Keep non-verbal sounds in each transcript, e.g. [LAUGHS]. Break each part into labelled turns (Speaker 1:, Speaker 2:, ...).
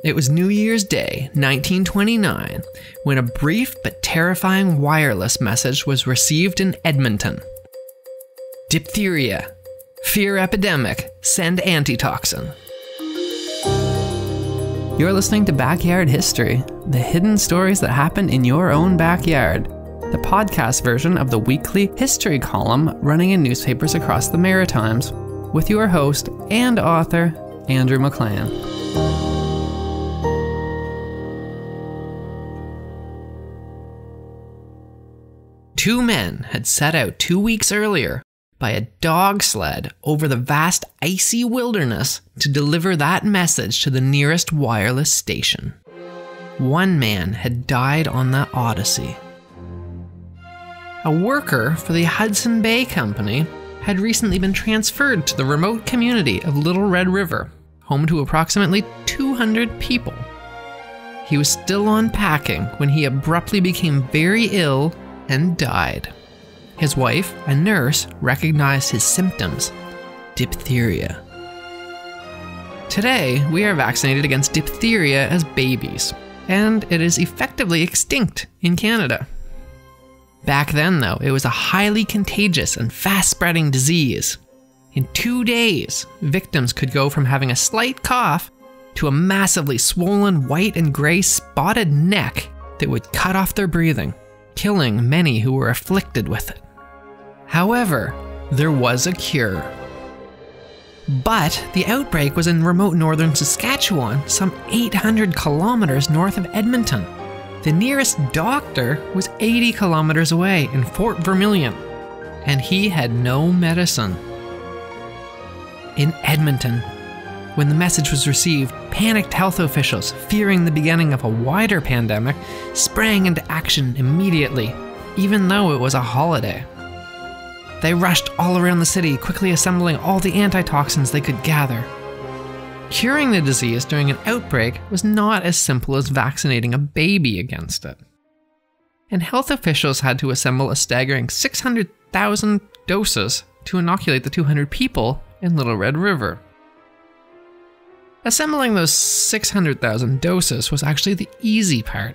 Speaker 1: It was New Year's Day, 1929, when a brief but terrifying wireless message was received in Edmonton. Diphtheria. Fear epidemic. Send antitoxin. You're listening to Backyard History, the hidden stories that happen in your own backyard, the podcast version of the weekly history column running in newspapers across the Maritimes, with your host and author, Andrew McLean. Two men had set out two weeks earlier by a dog sled over the vast icy wilderness to deliver that message to the nearest wireless station. One man had died on that odyssey. A worker for the Hudson Bay Company had recently been transferred to the remote community of Little Red River, home to approximately 200 people. He was still unpacking when he abruptly became very ill and died. His wife, a nurse, recognized his symptoms diphtheria. Today, we are vaccinated against diphtheria as babies, and it is effectively extinct in Canada. Back then, though, it was a highly contagious and fast spreading disease. In two days, victims could go from having a slight cough to a massively swollen white and gray spotted neck that would cut off their breathing, killing many who were afflicted with it. However, there was a cure. But the outbreak was in remote northern Saskatchewan, some 800 kilometers north of Edmonton. The nearest doctor was 80 kilometers away in Fort Vermilion, and he had no medicine. In Edmonton, when the message was received, panicked health officials, fearing the beginning of a wider pandemic, sprang into action immediately, even though it was a holiday. They rushed all around the city, quickly assembling all the antitoxins they could gather. Curing the disease during an outbreak was not as simple as vaccinating a baby against it. And health officials had to assemble a staggering 600,000 doses to inoculate the 200 people in Little Red River. Assembling those 600,000 doses was actually the easy part.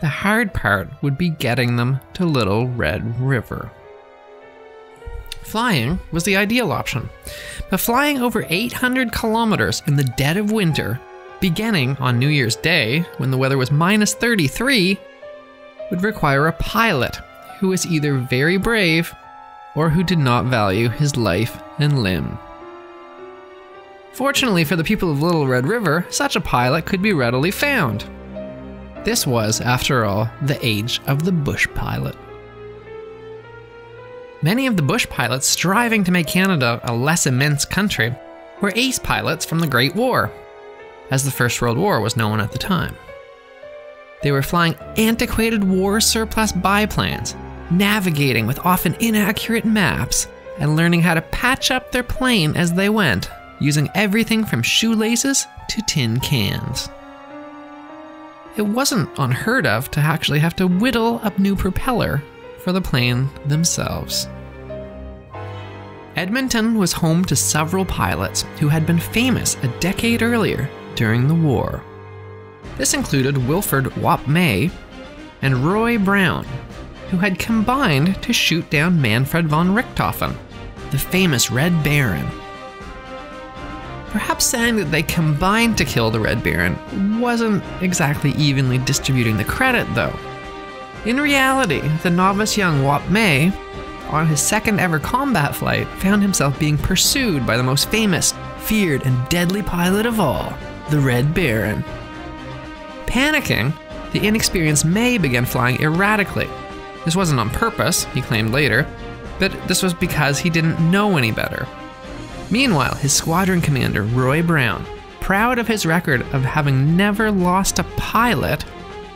Speaker 1: The hard part would be getting them to Little Red River. Flying was the ideal option, but flying over 800 kilometers in the dead of winter, beginning on New Year's Day when the weather was minus 33, would require a pilot who was either very brave or who did not value his life and limb. Fortunately for the people of Little Red River, such a pilot could be readily found. This was, after all, the age of the bush pilot. Many of the bush pilots striving to make Canada a less immense country were ace pilots from the Great War, as the First World War was known at the time. They were flying antiquated war surplus biplanes, navigating with often inaccurate maps, and learning how to patch up their plane as they went, using everything from shoelaces to tin cans. It wasn't unheard of to actually have to whittle a new propeller for the plane themselves. Edmonton was home to several pilots who had been famous a decade earlier during the war. This included Wilfred Wop May and Roy Brown, who had combined to shoot down Manfred von Richthofen, the famous Red Baron. Perhaps saying that they combined to kill the Red Baron wasn't exactly evenly distributing the credit, though. In reality, the novice young Wop May, on his second ever combat flight, found himself being pursued by the most famous, feared, and deadly pilot of all, the Red Baron. Panicking, the inexperienced May began flying erratically. This wasn't on purpose, he claimed later, but this was because he didn't know any better. Meanwhile, his squadron commander, Roy Brown, proud of his record of having never lost a pilot,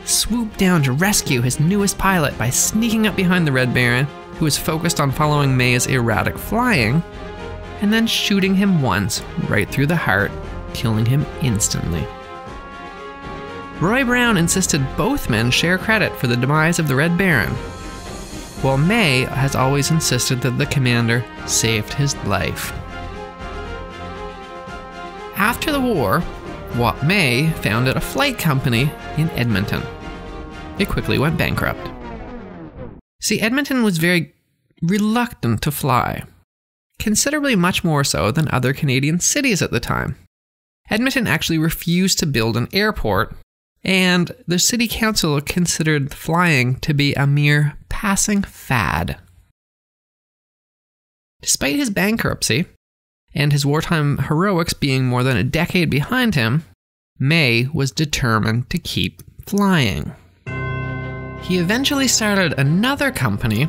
Speaker 1: swooped down to rescue his newest pilot by sneaking up behind the Red Baron, who was focused on following May's erratic flying, and then shooting him once right through the heart, killing him instantly. Roy Brown insisted both men share credit for the demise of the Red Baron, while May has always insisted that the commander saved his life. After the war, Wop May founded a flight company in Edmonton. It quickly went bankrupt. See, Edmonton was very reluctant to fly, considerably much more so than other Canadian cities at the time. Edmonton actually refused to build an airport, and the city council considered flying to be a mere passing fad. Despite his bankruptcy and his wartime heroics being more than a decade behind him, May was determined to keep flying. He eventually started another company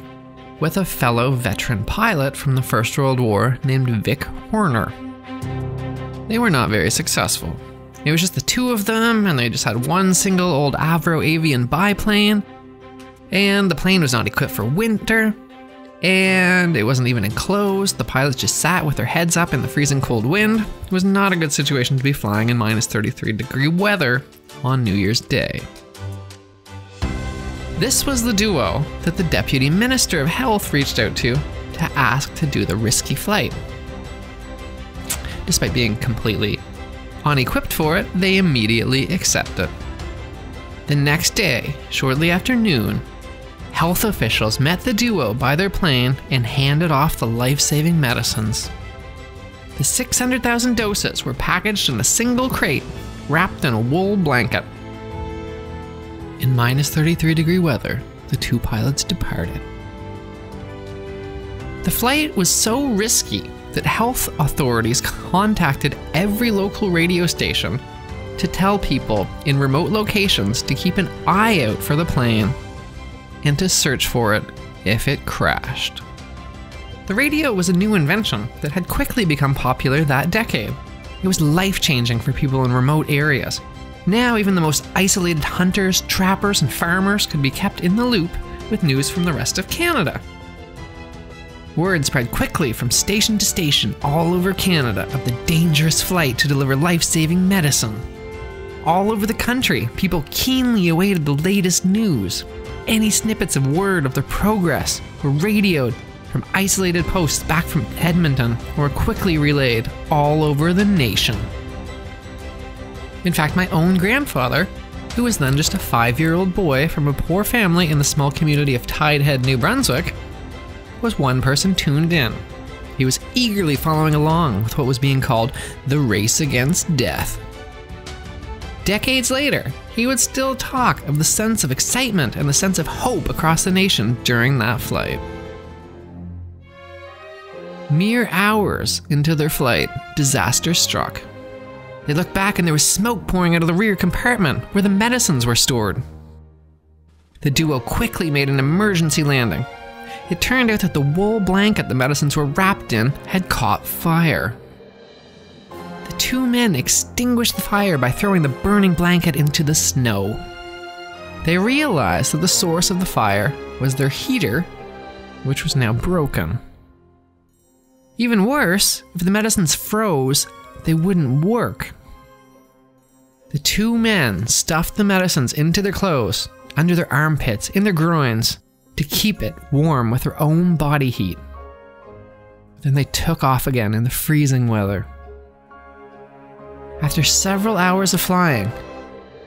Speaker 1: with a fellow veteran pilot from the First World War named Vic Horner. They were not very successful. It was just the two of them, and they just had one single old Avro avian biplane, and the plane was not equipped for winter, and it wasn't even enclosed. The pilots just sat with their heads up in the freezing cold wind. It was not a good situation to be flying in minus 33 degree weather on New Year's Day. This was the duo that the Deputy Minister of Health reached out to to ask to do the risky flight. Despite being completely unequipped for it, they immediately accepted. The next day, shortly after noon, health officials met the duo by their plane and handed off the life saving medicines. The 600,000 doses were packaged in a single crate, wrapped in a wool blanket. In minus 33 degree weather, the two pilots departed. The flight was so risky that health authorities [LAUGHS] contacted every local radio station to tell people in remote locations to keep an eye out for the plane and to search for it if it crashed. The radio was a new invention that had quickly become popular that decade. It was life changing for people in remote areas. Now, even the most isolated hunters, trappers, and farmers could be kept in the loop with news from the rest of Canada. Word spread quickly from station to station all over Canada of the dangerous flight to deliver life saving medicine. All over the country, people keenly awaited the latest news. Any snippets of word of their progress were radioed from isolated posts back from Edmonton or quickly relayed all over the nation. In fact, my own grandfather, who was then just a five year old boy from a poor family in the small community of Tidehead, New Brunswick, was one person tuned in. He was eagerly following along with what was being called the race against death. Decades later, he would still talk of the sense of excitement and the sense of hope across the nation during that flight. Mere hours into their flight, disaster struck. They looked back and there was smoke pouring out of the rear compartment where the medicines were stored. The duo quickly made an emergency landing. It turned out that the wool blanket the medicines were wrapped in had caught fire two men extinguished the fire by throwing the burning blanket into the snow. They realized that the source of the fire was their heater, which was now broken. Even worse, if the medicines froze, they wouldn't work. The two men stuffed the medicines into their clothes, under their armpits, in their groins, to keep it warm with their own body heat. Then they took off again in the freezing weather. After several hours of flying,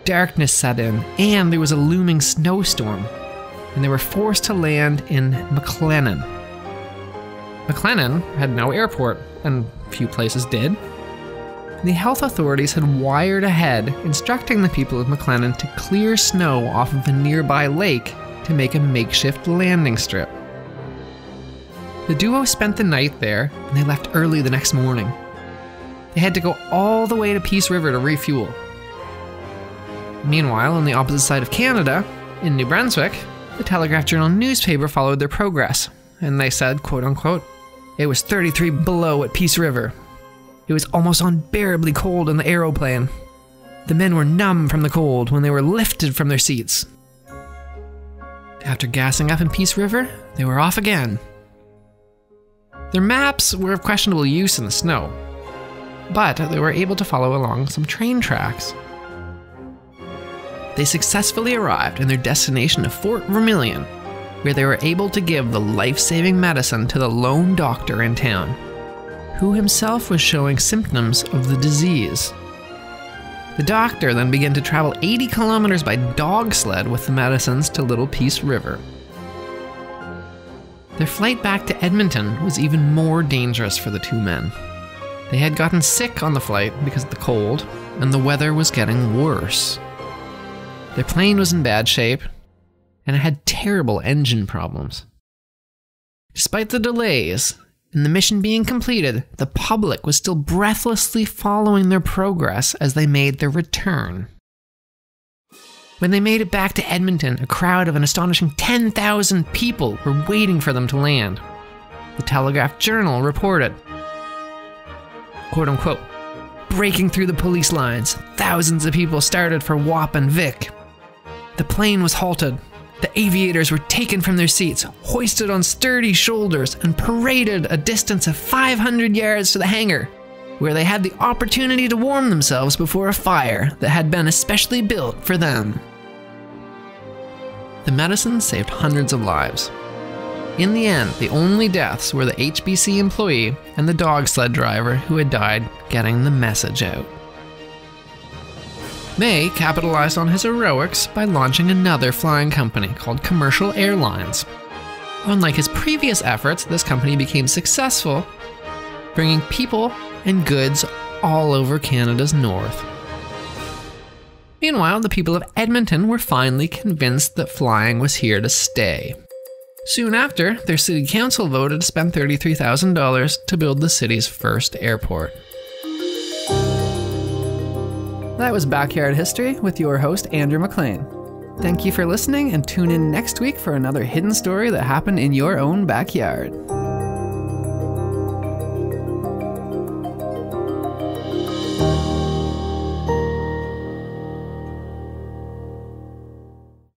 Speaker 1: darkness set in and there was a looming snowstorm, and they were forced to land in McLennan. McLennan had no airport, and few places did. The health authorities had wired ahead, instructing the people of McLennan to clear snow off of a nearby lake to make a makeshift landing strip. The duo spent the night there, and they left early the next morning. They had to go all the way to Peace River to refuel. Meanwhile, on the opposite side of Canada, in New Brunswick, the Telegraph Journal newspaper followed their progress, and they said, quote unquote, it was 33 below at Peace River. It was almost unbearably cold in the aeroplane. The men were numb from the cold when they were lifted from their seats. After gassing up in Peace River, they were off again. Their maps were of questionable use in the snow, but they were able to follow along some train tracks. They successfully arrived in their destination of Fort Vermilion, where they were able to give the life saving medicine to the lone doctor in town, who himself was showing symptoms of the disease. The doctor then began to travel 80 kilometers by dog sled with the medicines to Little Peace River. Their flight back to Edmonton was even more dangerous for the two men. They had gotten sick on the flight because of the cold, and the weather was getting worse. Their plane was in bad shape, and it had terrible engine problems. Despite the delays and the mission being completed, the public was still breathlessly following their progress as they made their return. When they made it back to Edmonton, a crowd of an astonishing 10,000 people were waiting for them to land. The Telegraph Journal reported, quote unquote, breaking through the police lines, thousands of people started for Wop and Vic. The plane was halted. The aviators were taken from their seats, hoisted on sturdy shoulders, and paraded a distance of 500 yards to the hangar, where they had the opportunity to warm themselves before a fire that had been especially built for them. The medicine saved hundreds of lives. In the end, the only deaths were the HBC employee and the dog sled driver who had died getting the message out. May capitalized on his heroics by launching another flying company called Commercial Airlines. Unlike his previous efforts, this company became successful, bringing people and goods all over Canada's north. Meanwhile, the people of Edmonton were finally convinced that flying was here to stay. Soon after, their city council voted to spend $33,000 to build the city's first airport. That was Backyard History with your host, Andrew McLean. Thank you for listening and tune in next week for another hidden story that happened in your own backyard.